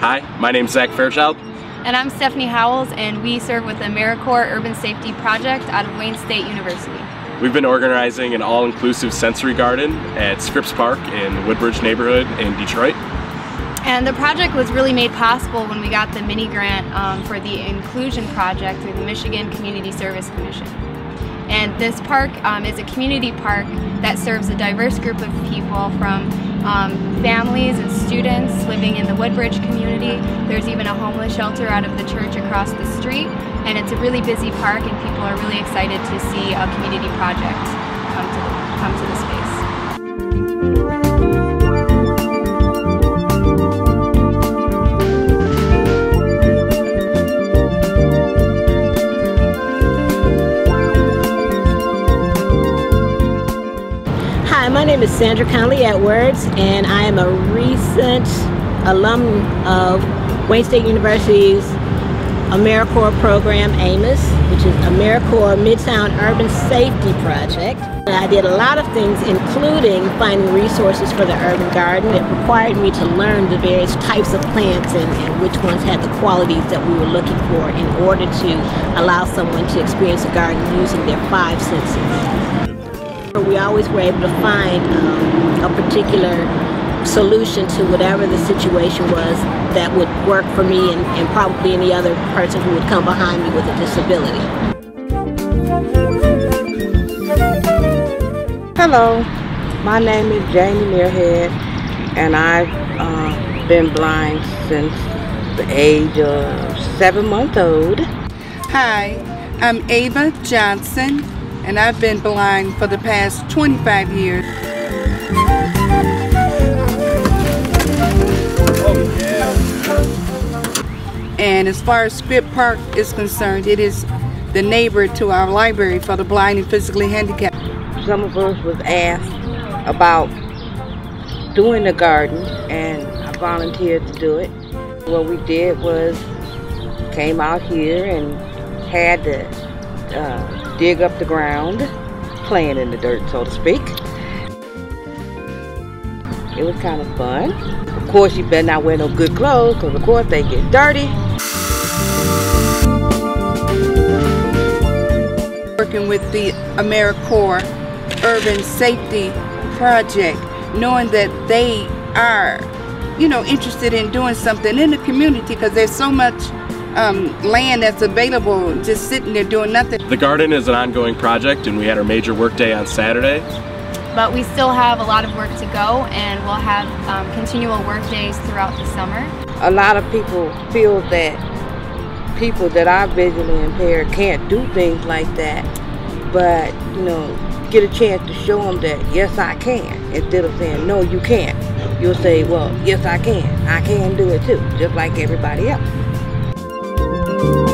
Hi, my name is Zach Fairchild. And I'm Stephanie Howells, and we serve with the AmeriCorps Urban Safety Project out of Wayne State University. We've been organizing an all-inclusive sensory garden at Scripps Park in the Woodbridge neighborhood in Detroit. And the project was really made possible when we got the mini grant um, for the Inclusion Project through the Michigan Community Service Commission. And this park um, is a community park that serves a diverse group of people from um, families and students living in the Woodbridge community. There's even a homeless shelter out of the church across the street. And it's a really busy park and people are really excited to see a community project Hi, my name is Sandra Conley Edwards, and I am a recent alum of Wayne State University's AmeriCorps program, AMUS, which is AmeriCorps Midtown Urban Safety Project. I did a lot of things, including finding resources for the urban garden. It required me to learn the various types of plants and, and which ones had the qualities that we were looking for in order to allow someone to experience a garden using their five senses. We always were able to find um, a particular solution to whatever the situation was that would work for me and, and probably any other person who would come behind me with a disability. Hello, my name is Jamie Muirhead, and I've uh, been blind since the age of seven months old. Hi, I'm Ava Johnson, and I've been blind for the past 25 years. And as far as Scripps Park is concerned, it is the neighbor to our library for the blind and physically handicapped. Some of us was asked about doing the garden, and I volunteered to do it. What we did was came out here and had to uh, dig up the ground, playing in the dirt, so to speak. It was kind of fun. Of course, you better not wear no good clothes, because of course they get dirty. Working with the AmeriCorps Urban Safety Project, knowing that they are, you know, interested in doing something in the community because there's so much um, land that's available just sitting there doing nothing. The garden is an ongoing project and we had our major work day on Saturday. But we still have a lot of work to go and we'll have um, continual work days throughout the summer. A lot of people feel that people that are visually impaired can't do things like that, but you know, get a chance to show them that yes, I can, instead of saying no, you can't. You'll say, well, yes, I can. I can do it too, just like everybody else. Bye.